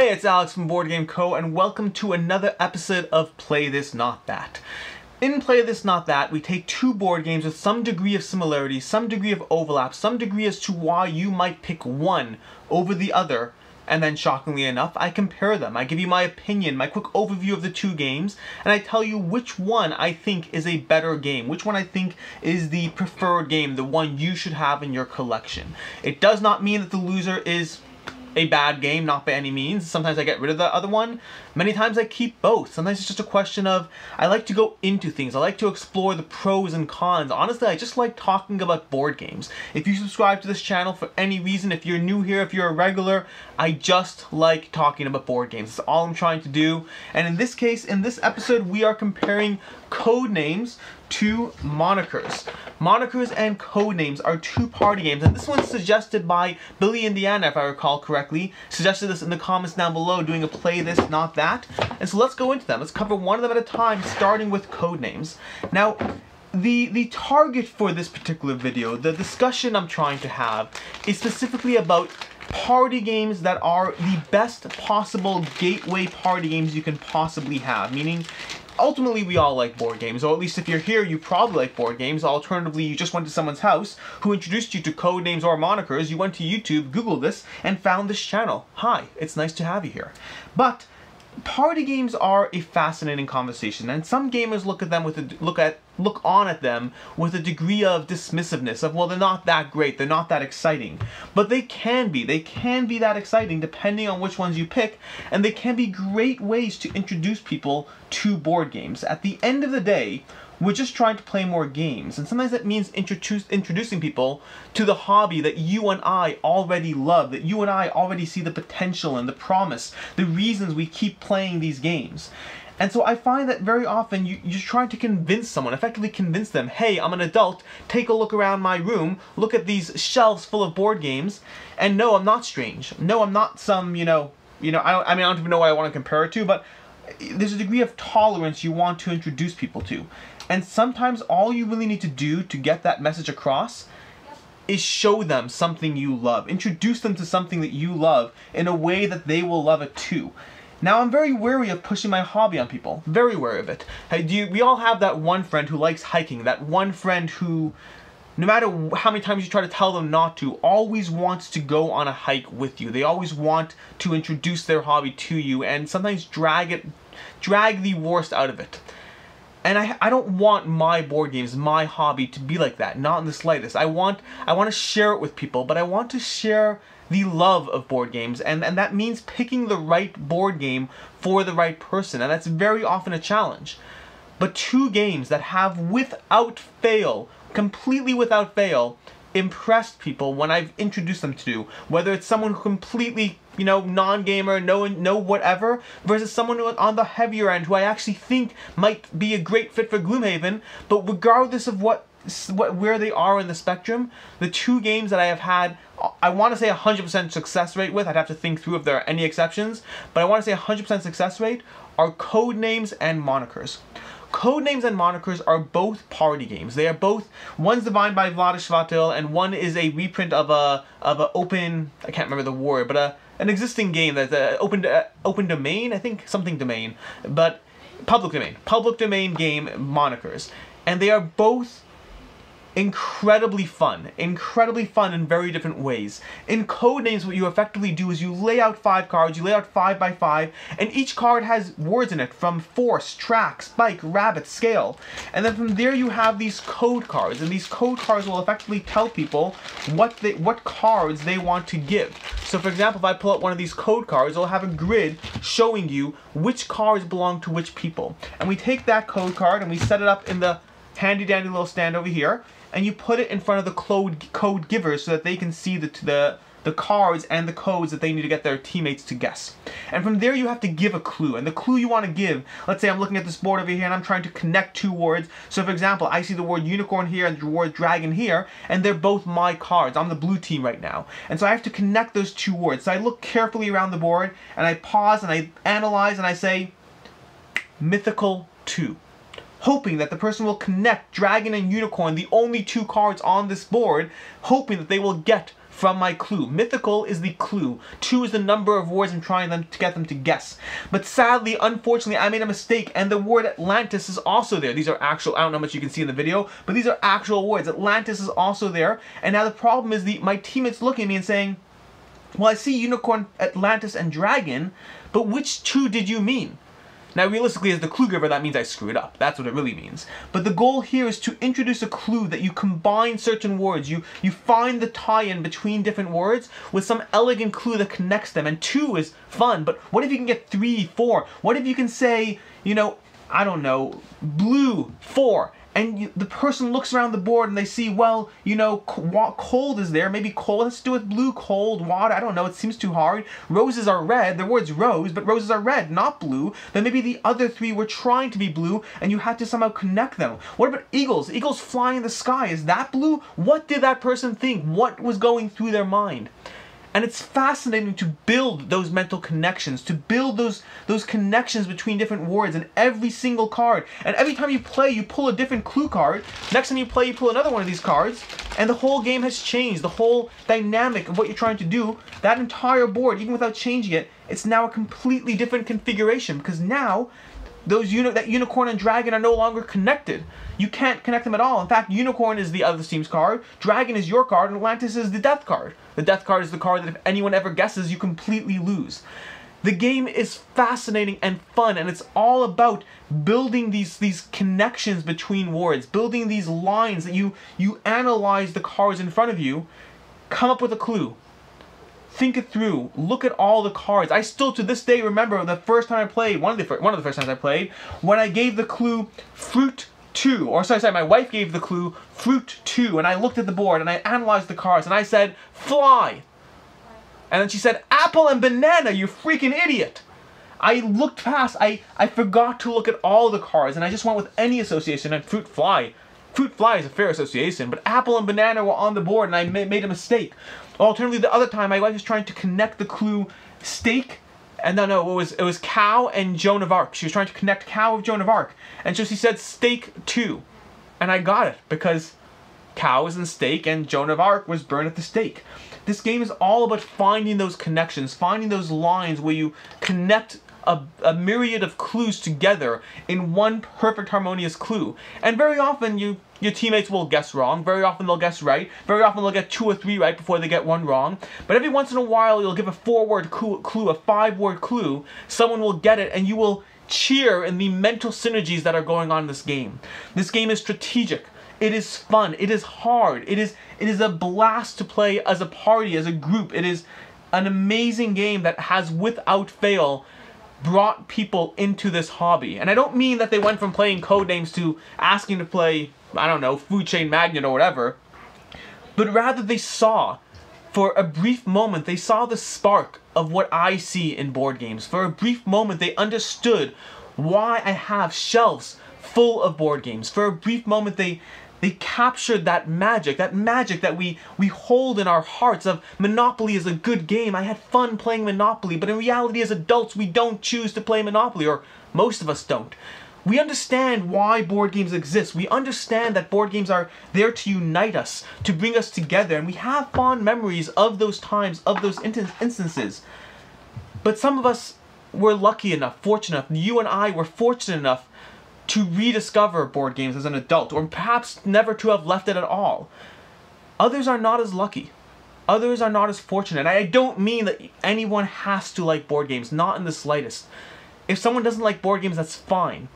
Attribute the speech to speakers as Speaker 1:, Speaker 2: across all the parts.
Speaker 1: Hey, it's Alex from Board Game Co. and welcome to another episode of Play This Not That. In Play This Not That, we take two board games with some degree of similarity, some degree of overlap, some degree as to why you might pick one over the other, and then shockingly enough, I compare them. I give you my opinion, my quick overview of the two games, and I tell you which one I think is a better game, which one I think is the preferred game, the one you should have in your collection. It does not mean that the loser is a bad game, not by any means. Sometimes I get rid of the other one. Many times I keep both. Sometimes it's just a question of, I like to go into things. I like to explore the pros and cons. Honestly, I just like talking about board games. If you subscribe to this channel for any reason, if you're new here, if you're a regular, I just like talking about board games. That's all I'm trying to do. And in this case, in this episode, we are comparing code names to monikers. Monikers and code names are two party games, and this one's suggested by Billy Indiana, if I recall correctly. Suggested this in the comments down below, doing a play this, not that. And so let's go into them. Let's cover one of them at a time, starting with code names. Now, the the target for this particular video, the discussion I'm trying to have, is specifically about party games that are the best possible gateway party games you can possibly have. Meaning, ultimately we all like board games, or at least if you're here, you probably like board games. Alternatively, you just went to someone's house who introduced you to code names or monikers. You went to YouTube, Googled this, and found this channel. Hi, it's nice to have you here. But party games are a fascinating conversation and some gamers look at them with a look at look on at them with a degree of dismissiveness of well they're not that great they're not that exciting. But they can be they can be that exciting depending on which ones you pick and they can be great ways to introduce people to board games. At the end of the day we're just trying to play more games. And sometimes that means introduce, introducing people to the hobby that you and I already love, that you and I already see the potential and the promise, the reasons we keep playing these games. And so I find that very often you, you're trying to convince someone, effectively convince them, hey, I'm an adult, take a look around my room, look at these shelves full of board games, and no, I'm not strange. No, I'm not some, you know, you know, I, don't, I mean, I don't even know what I want to compare it to, but there's a degree of tolerance you want to introduce people to. And sometimes all you really need to do to get that message across is show them something you love. Introduce them to something that you love in a way that they will love it too. Now I'm very wary of pushing my hobby on people. Very wary of it. Hey, you, we all have that one friend who likes hiking. That one friend who, no matter how many times you try to tell them not to, always wants to go on a hike with you. They always want to introduce their hobby to you and sometimes drag it, drag the worst out of it. And I, I don't want my board games, my hobby to be like that, not in the slightest. I want I want to share it with people, but I want to share the love of board games, and, and that means picking the right board game for the right person, and that's very often a challenge. But two games that have without fail, completely without fail, impressed people when I've introduced them to, whether it's someone who completely, you know, non-gamer, no, no whatever, versus someone who on the heavier end who I actually think might be a great fit for Gloomhaven, but regardless of what what where they are in the spectrum, the two games that I have had, I want to say 100% success rate with, I'd have to think through if there are any exceptions, but I want to say 100% success rate are code names and monikers. Codenames and Monikers are both party games. They are both, one's designed by Vlaada Chvátil and one is a reprint of a of a open, I can't remember the word, but a an existing game that's a open uh, open domain, I think something domain, but public domain, public domain game monikers, and they are both incredibly fun. Incredibly fun in very different ways. In Codenames, what you effectively do is you lay out five cards, you lay out five by five, and each card has words in it from force, track, spike, rabbit, scale. And then from there you have these code cards, and these code cards will effectively tell people what they what cards they want to give. So for example, if I pull out one of these code cards, it'll have a grid showing you which cards belong to which people. And we take that code card and we set it up in the handy dandy little stand over here and you put it in front of the code code givers so that they can see the the the cards and the codes that they need to get their teammates to guess. And from there you have to give a clue. And the clue you want to give, let's say I'm looking at this board over here and I'm trying to connect two words. So for example, I see the word unicorn here and the word dragon here, and they're both my cards. I'm the blue team right now. And so I have to connect those two words. So I look carefully around the board and I pause and I analyze and I say, mythical 2 hoping that the person will connect Dragon and Unicorn, the only two cards on this board, hoping that they will get from my clue. Mythical is the clue. Two is the number of words I'm trying them to get them to guess. But sadly, unfortunately, I made a mistake, and the word Atlantis is also there. These are actual, I don't know how much you can see in the video, but these are actual words. Atlantis is also there, and now the problem is the my teammates looking at me and saying, well, I see unicorn, Atlantis, and dragon, but which two did you mean? Now, realistically, as the clue giver, that means I screwed up. That's what it really means. But the goal here is to introduce a clue that you combine certain words. You, you find the tie-in between different words with some elegant clue that connects them. And two is fun, but what if you can get three, four? What if you can say, you know, I don't know, blue, four, and you, the person looks around the board and they see, well, you know, cold is there. Maybe cold has to do with blue, cold, water. I don't know. It seems too hard. Roses are red. The word's rose, but roses are red, not blue. Then maybe the other three were trying to be blue and you had to somehow connect them. What about eagles? Eagles fly in the sky. Is that blue? What did that person think? What was going through their mind? And it's fascinating to build those mental connections, to build those those connections between different words and every single card. And every time you play, you pull a different clue card. Next time you play, you pull another one of these cards, and the whole game has changed. The whole dynamic of what you're trying to do, that entire board, even without changing it, it's now a completely different configuration because now those uni- that unicorn and dragon are no longer connected. You can't connect them at all. In fact, unicorn is the other team's card, dragon is your card, and Atlantis is the death card. The death card is the card that if anyone ever guesses, you completely lose. The game is fascinating and fun, and it's all about building these these connections between words, building these lines that you you analyze the cards in front of you, come up with a clue, think it through. Look at all the cards. I still to this day remember the first time I played, one of the one of the first times I played, when I gave the clue fruit 2, or sorry, sorry, my wife gave the clue fruit 2, and I looked at the board and I analyzed the cards and I said fly. And then she said apple and banana, you freaking idiot. I looked past, I, I forgot to look at all the cards and I just went with any association and fruit fly. Fruit fly is a fair association, but apple and banana were on the board and I ma made a mistake. Alternatively, the other time, my wife was trying to connect the clue steak and no, no, it was it was cow and Joan of Arc. She was trying to connect cow with Joan of Arc, and so she said steak two, and I got it because cow is in steak and Joan of Arc was burned at the stake. This game is all about finding those connections, finding those lines where you connect a, a myriad of clues together in one perfect harmonious clue. And very often you your teammates will guess wrong. Very often they'll guess right. Very often they'll get two or three right before they get one wrong. But every once in a while you'll give a four-word clue, a five-word clue. Someone will get it and you will cheer in the mental synergies that are going on in this game. This game is strategic. It is fun. It is hard. It is it is a blast to play as a party, as a group. It is an amazing game that has without fail brought people into this hobby. And I don't mean that they went from playing Codenames to asking to play, I don't know, Food Chain Magnate or whatever, but rather they saw, for a brief moment, they saw the spark of what I see in board games. For a brief moment, they understood why I have shelves full of board games. For a brief moment, they they captured that magic, that magic that we, we hold in our hearts of Monopoly is a good game. I had fun playing Monopoly, but in reality as adults we don't choose to play Monopoly, or most of us don't. We understand why board games exist. We understand that board games are there to unite us, to bring us together, and we have fond memories of those times, of those instances. But some of us were lucky enough, fortunate enough, you and I were fortunate enough to rediscover board games as an adult, or perhaps never to have left it at all. Others are not as lucky. Others are not as fortunate. I don't mean that anyone has to like board games, not in the slightest. If someone doesn't like board games, that's fine.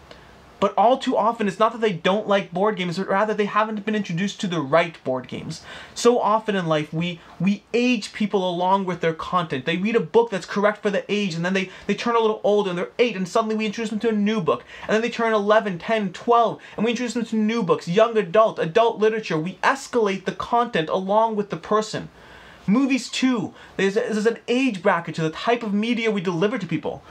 Speaker 1: But all too often, it's not that they don't like board games, but rather they haven't been introduced to the right board games. So often in life, we we age people along with their content. They read a book that's correct for the age, and then they, they turn a little older, and they're 8, and suddenly we introduce them to a new book. And then they turn 11, 10, 12, and we introduce them to new books, young adult, adult literature. We escalate the content along with the person. Movies too. There's, there's an age bracket to the type of media we deliver to people.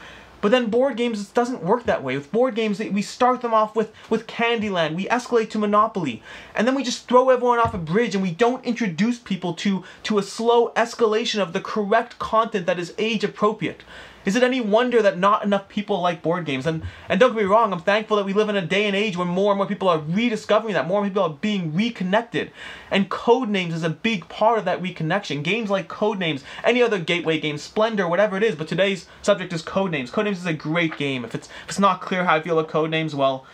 Speaker 1: But then board games doesn't work that way. With board games, we start them off with, with Candyland, we escalate to Monopoly, and then we just throw everyone off a bridge and we don't introduce people to, to a slow escalation of the correct content that is age appropriate. Is it any wonder that not enough people like board games? And and don't get me wrong, I'm thankful that we live in a day and age where more and more people are rediscovering that, more and more people are being reconnected. And Codenames is a big part of that reconnection. Games like Codenames, any other gateway game, Splendor, whatever it is, but today's subject is Codenames. Codenames is a great game. If it's if it's not clear how I feel about Codenames, well,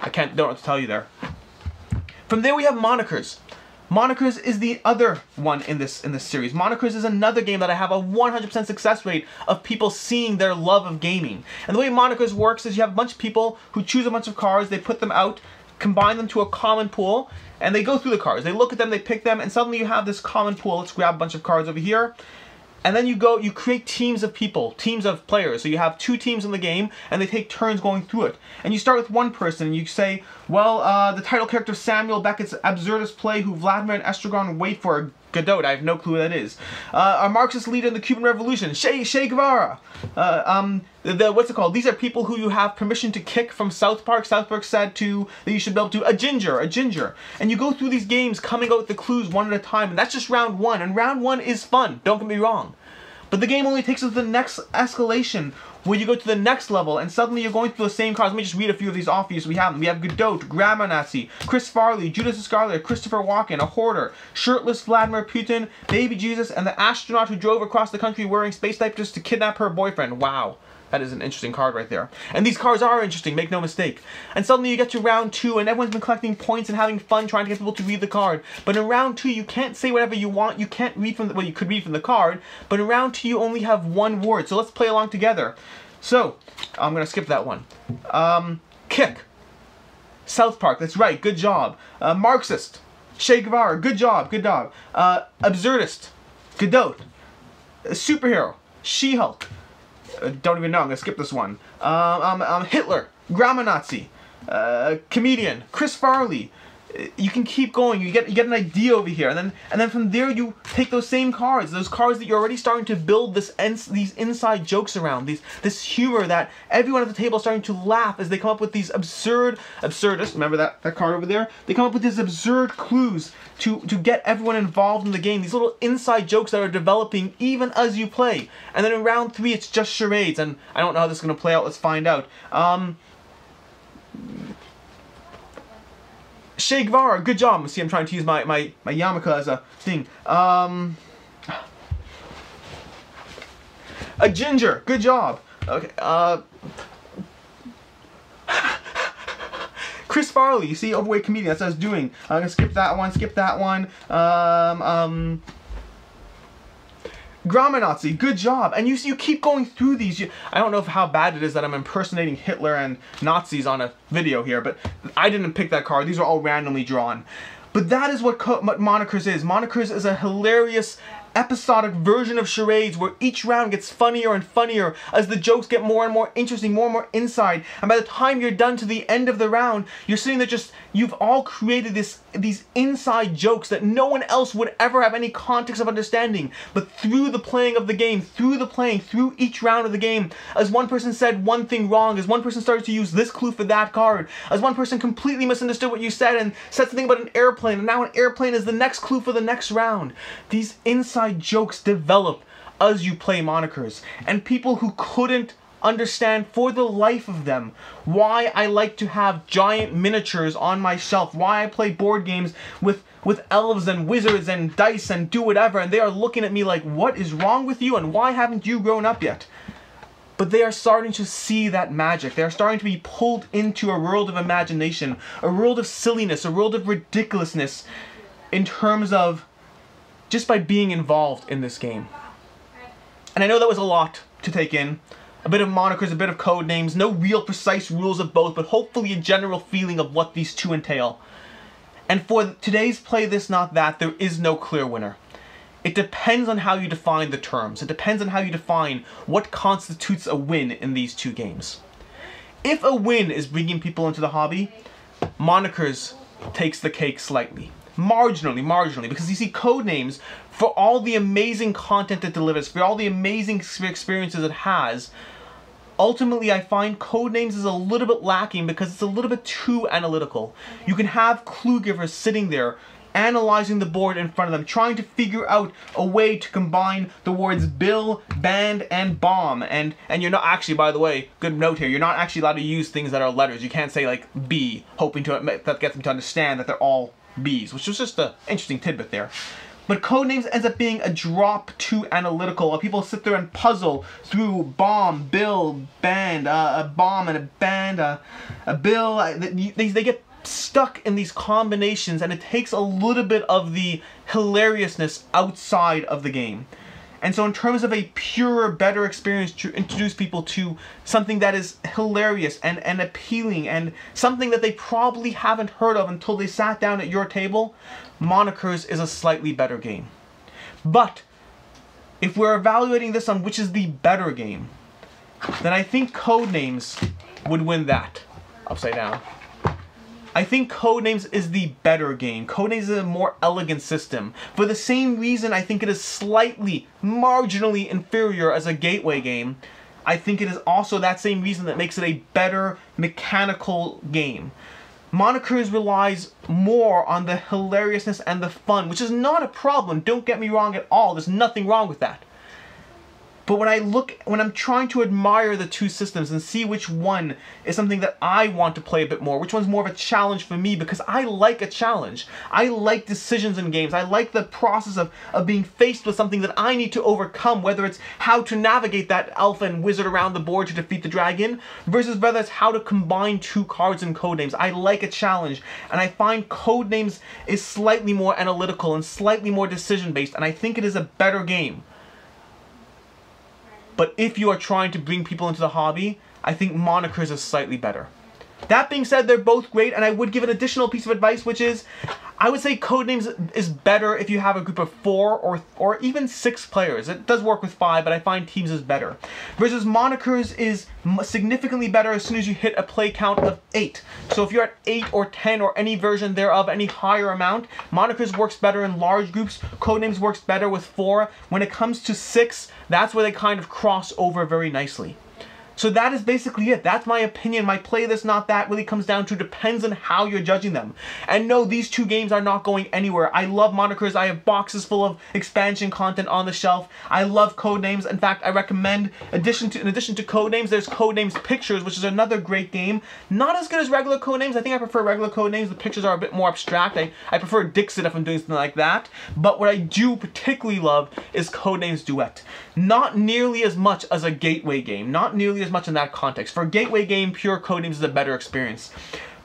Speaker 1: I can't don't to tell you there. From there we have monikers. Monikers is the other one in this in this series. Monikers is another game that I have a 100% success rate of people seeing their love of gaming. And the way Monikers works is you have a bunch of people who choose a bunch of cards, they put them out, combine them to a common pool, and they go through the cards. They look at them, they pick them, and suddenly you have this common pool. Let's grab a bunch of cards over here. And then you go, you create teams of people, teams of players. So you have two teams in the game, and they take turns going through it. And you start with one person, and you say, well, uh, the title character Samuel Beckett's Absurdist play who Vladimir and Estragon wait for Godot. I have no clue who that is. Uh, our Marxist leader in the Cuban Revolution, Che, che Guevara. Uh, um, the, the, what's it called? These are people who you have permission to kick from South Park. South Park said to that you should be able to a ginger, a ginger, and you go through these games, coming out with the clues one at a time, and that's just round one. And round one is fun. Don't get me wrong. But the game only takes us to the next escalation, where you go to the next level, and suddenly you're going through the same cards. Let me just read a few of these off you so we have them. We have Godot, Grammar Nazi, Chris Farley, Judas Iscariot, Christopher Walken, a hoarder, shirtless Vladimir Putin, baby Jesus, and the astronaut who drove across the country wearing space diapers to kidnap her boyfriend. Wow. That is an interesting card right there. And these cards are interesting, make no mistake. And suddenly you get to round two and everyone's been collecting points and having fun trying to get people to read the card. But in round two, you can't say whatever you want. You can't read from the, well, you could read from the card, but in round two, you only have one word. So let's play along together. So, I'm gonna skip that one. Um, kick. South Park, that's right, good job. Uh, Marxist. Che Guevara, good job, good job. Uh, absurdist. Godot. Superhero. She-Hulk. Don't even know. I'm gonna skip this one. Um, um, um Hitler, Grammar Nazi, uh, comedian, Chris Farley, you can keep going. You get you get an idea over here, and then and then from there you take those same cards, those cards that you're already starting to build this these inside jokes around, these this humor that everyone at the table is starting to laugh as they come up with these absurd absurdist. Remember that that card over there? They come up with these absurd clues to to get everyone involved in the game. These little inside jokes that are developing even as you play. And then in round three, it's just charades, and I don't know how this is gonna play out. Let's find out. Um, Che Guevara, good job. See, I'm trying to use my, my, my yarmulke as a thing. Um, a ginger, good job. Okay, uh... Chris Farley, you see, overweight comedian, that's what I was doing. I'm gonna skip that one, skip that one. Um, um... Grammar Nazi, good job. And you see you keep going through these. You, I don't know how bad it is that I'm impersonating Hitler and Nazis on a video here, but I didn't pick that card. These are all randomly drawn. But that is what, what Monikers is. Monikers is a hilarious episodic version of charades where each round gets funnier and funnier as the jokes get more and more interesting, more and more inside. And by the time you're done to the end of the round, you're sitting there just, you've all created this these inside jokes that no one else would ever have any context of understanding. But through the playing of the game, through the playing, through each round of the game, as one person said one thing wrong, as one person started to use this clue for that card, as one person completely misunderstood what you said and said something about an airplane, and now an airplane is the next clue for the next round. These inside inside jokes develop as you play monikers. And people who couldn't understand for the life of them why I like to have giant miniatures on my shelf, why I play board games with with elves and wizards and dice and do whatever, and they are looking at me like, what is wrong with you and why haven't you grown up yet? But they are starting to see that magic. They are starting to be pulled into a world of imagination, a world of silliness, a world of ridiculousness in terms of just by being involved in this game. And I know that was a lot to take in. A bit of monikers, a bit of code names, no real precise rules of both, but hopefully a general feeling of what these two entail. And for today's Play This Not That, there is no clear winner. It depends on how you define the terms. It depends on how you define what constitutes a win in these two games. If a win is bringing people into the hobby, Monikers takes the cake slightly marginally, marginally, because you see Codenames, for all the amazing content it delivers, for all the amazing experiences it has, ultimately I find Codenames is a little bit lacking because it's a little bit too analytical. You can have clue givers sitting there analyzing the board in front of them, trying to figure out a way to combine the words bill, band, and bomb. And and you're not actually, by the way, good note here, you're not actually allowed to use things that are letters. You can't say like B, hoping to that gets them to understand that they're all B's, which was just an interesting tidbit there. But Codenames ends up being a drop too analytical. People sit there and puzzle through bomb, bill, band, uh, a bomb and a band, uh, a bill. They, they get stuck in these combinations and it takes a little bit of the hilariousness outside of the game. And so in terms of a purer, better experience to introduce people to something that is hilarious and, and appealing and something that they probably haven't heard of until they sat down at your table, Monikers is a slightly better game. But if we're evaluating this on which is the better game, then I think Codenames would win that. Upside down. I think Codenames is the better game. Codenames is a more elegant system. For the same reason I think it is slightly, marginally inferior as a gateway game, I think it is also that same reason that makes it a better mechanical game. Monikers relies more on the hilariousness and the fun, which is not a problem, don't get me wrong at all, there's nothing wrong with that. But when I look, when I'm trying to admire the two systems and see which one is something that I want to play a bit more, which one's more of a challenge for me, because I like a challenge. I like decisions in games. I like the process of, of being faced with something that I need to overcome, whether it's how to navigate that elf and wizard around the board to defeat the dragon, versus whether it's how to combine two cards in codenames. I like a challenge, and I find codenames is slightly more analytical and slightly more decision based, and I think it is a better game. But if you are trying to bring people into the hobby, I think Monikers are slightly better. That being said, they're both great, and I would give an additional piece of advice, which is, I would say Codenames is better if you have a group of four or or even six players. It does work with five, but I find Teams is better. Versus Monikers is significantly better as soon as you hit a play count of eight. So if you're at eight or ten or any version thereof, any higher amount, Monikers works better in large groups. Codenames works better with four. When it comes to six, that's where they kind of cross over very nicely. So that is basically it. That's my opinion. My play this, not that really comes down to depends on how you're judging them. And no, these two games are not going anywhere. I love Monikers. I have boxes full of expansion content on the shelf. I love Codenames. In fact, I recommend addition to in addition to Codenames, there's Codenames Pictures, which is another great game. Not as good as regular Codenames. I think I prefer regular Codenames. The pictures are a bit more abstract. I, I prefer Dixit if I'm doing something like that. But what I do particularly love is Codenames Duet. Not nearly as much as a gateway game. Not nearly as much in that context. For a gateway game, pure Codenames is a better experience.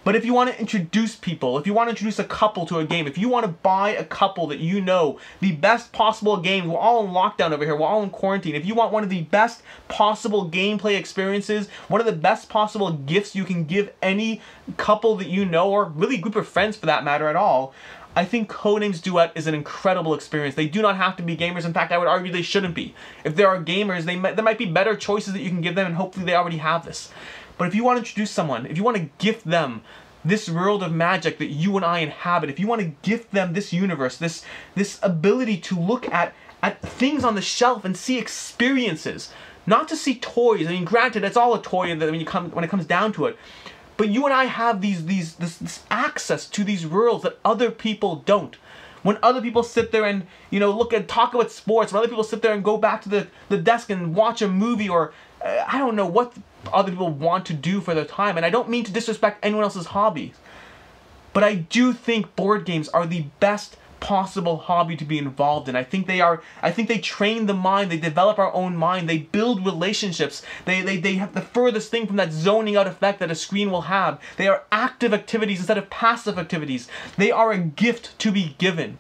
Speaker 1: But if you want to introduce people, if you want to introduce a couple to a game, if you want to buy a couple that you know, the best possible game, we're all in lockdown over here, we're all in quarantine. If you want one of the best possible gameplay experiences, one of the best possible gifts you can give any couple that you know, or really group of friends for that matter at all, I think Codenames Duet is an incredible experience. They do not have to be gamers. In fact, I would argue they shouldn't be. If there are gamers, they might, there might be better choices that you can give them, and hopefully they already have this. But if you want to introduce someone, if you want to gift them this world of magic that you and I inhabit, if you want to gift them this universe, this this ability to look at at things on the shelf and see experiences, not to see toys. I mean, granted, it's all a toy when you come when it comes down to it. But you and I have these these this, this access to these rules that other people don't. When other people sit there and you know look and talk about sports, when other people sit there and go back to the the desk and watch a movie or uh, I don't know what other people want to do for their time, and I don't mean to disrespect anyone else's hobbies, but I do think board games are the best possible hobby to be involved in. I think they are, I think they train the mind, they develop our own mind, they build relationships, they, they, they have the furthest thing from that zoning out effect that a screen will have. They are active activities instead of passive activities. They are a gift to be given.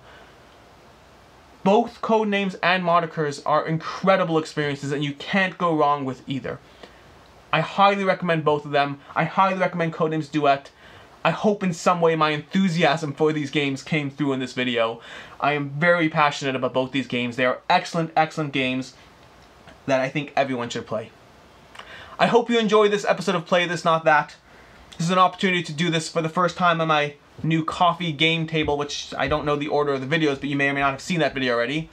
Speaker 1: Both Codenames and Monikers are incredible experiences and you can't go wrong with either. I highly recommend both of them. I highly recommend Codenames Duet. I hope in some way my enthusiasm for these games came through in this video. I am very passionate about both these games. They are excellent, excellent games that I think everyone should play. I hope you enjoyed this episode of Play This Not That. This is an opportunity to do this for the first time on my new coffee game table, which I don't know the order of the videos, but you may or may not have seen that video already.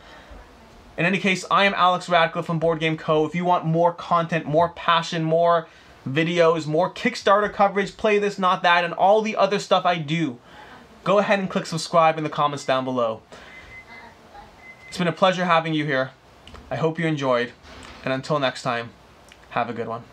Speaker 1: In any case, I am Alex Radcliffe from Board Game Co. If you want more content, more passion, more videos, more Kickstarter coverage, play this, not that, and all the other stuff I do, go ahead and click subscribe in the comments down below. It's been a pleasure having you here. I hope you enjoyed, and until next time, have a good one.